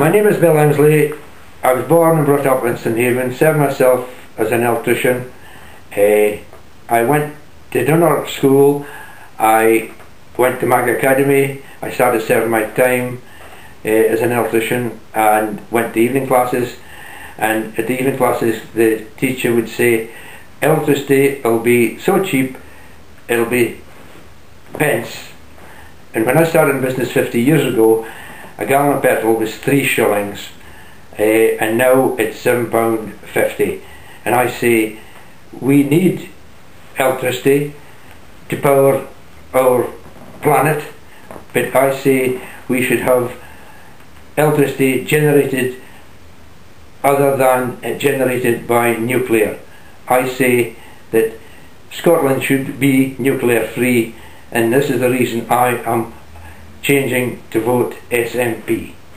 My name is Bill Emsley. I was born and brought up in Stonehaven, served myself as an electrician. Uh, I went to Dunnottar School, I went to Mackie Academy, I started serving my time uh, as an electrician and went to evening classes. And at the evening classes the teacher would say electricity will be so cheap it'll be pence. And when I started in business 50 years ago a gallon of petrol was three shillings uh, and now it's £7.50 and I say we need electricity to power our planet but I say we should have electricity generated other than generated by nuclear. I say that Scotland should be nuclear free and this is the reason I am changing to vote SNP.